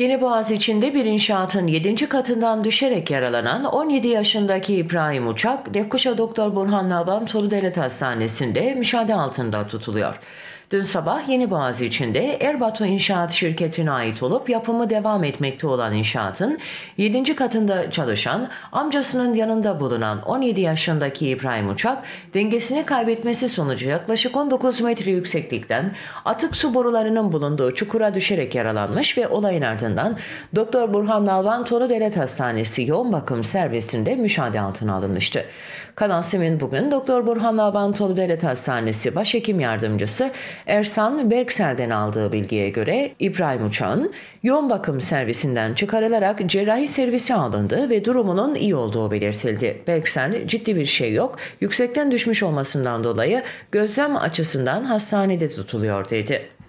Yeni Boğaz içinde bir inşaatın 7. katından düşerek yaralanan 17 yaşındaki İbrahim Uçak, Lefkoşa Doktor Burhan Nalban Tolu Devlet Hastanesi'nde müşahede altında tutuluyor. Dün sabah Yeni Boğaz içinde Erbatu İnşaat Şirketi'ne ait olup yapımı devam etmekte olan inşaatın 7. katında çalışan amcasının yanında bulunan 17 yaşındaki İbrahim Uçak dengesini kaybetmesi sonucu yaklaşık 19 metre yükseklikten atık su borularının bulunduğu çukura düşerek yaralanmış ve olayın ardından Doktor Burhan Nalvan Tolu Devlet Hastanesi yoğun bakım servisinde müşahede altına alınmıştı. Kanal Sim'in bugün Doktor Burhan Nalvan Tolu Devlet Hastanesi Başhekim Yardımcısı Ersan Berksel'den aldığı bilgiye göre İbrahim Uçak'ın yoğun bakım servisinden çıkarılarak cerrahi servise alındı ve durumunun iyi olduğu belirtildi. Berksel ciddi bir şey yok, yüksekten düşmüş olmasından dolayı gözlem açısından hastanede tutuluyor dedi.